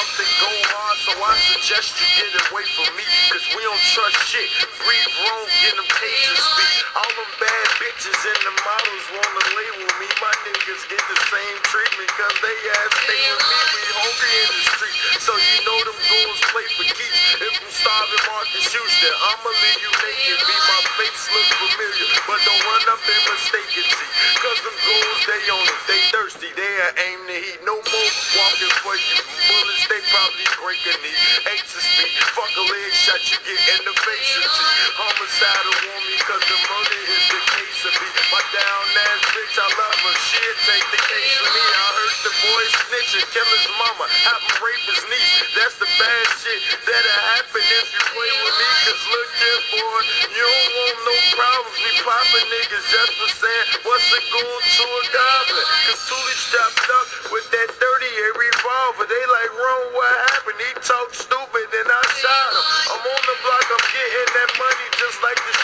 out to go hard, so I suggest you get away from me. Cause we don't trust shit. Breathe wrong, get them cages speak. All them bad bitches and the models wanna label me. My niggas get the same treatment, cause they ass stay with me. We hungry in the street, so you know them goons play for keeps. If I'm starving Marcus Houston, I'ma leave you naked. Be my face look familiar, but break a knee. Fuck a leg shot, you get in the face of G. Homicidal want me cause the money is the case of me. My down ass bitch, I love her. She'll take the case for me. I heard the boy snitching, kill his mama, have him rape his niece. That's the bad shit that'll happen if you play with me. Cause look here, boy, you don't want no problems. We poppin' niggas just for saying what's it going to a goblin. Cause Toolie strapped up with that 38 revolver. They like, Ron, what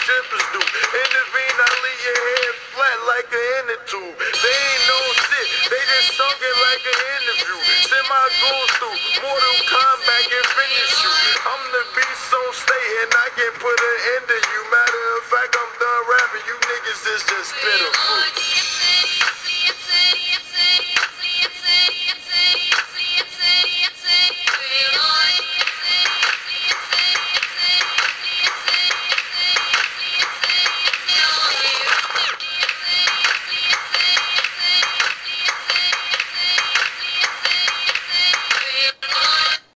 strippers do. Intervene, I leave your head flat like an inner tube. They ain't no shit, they just sunk it like an interview. Send my goals through Mortal Kombat and finish you. I'm the beast on state and I can put an end to.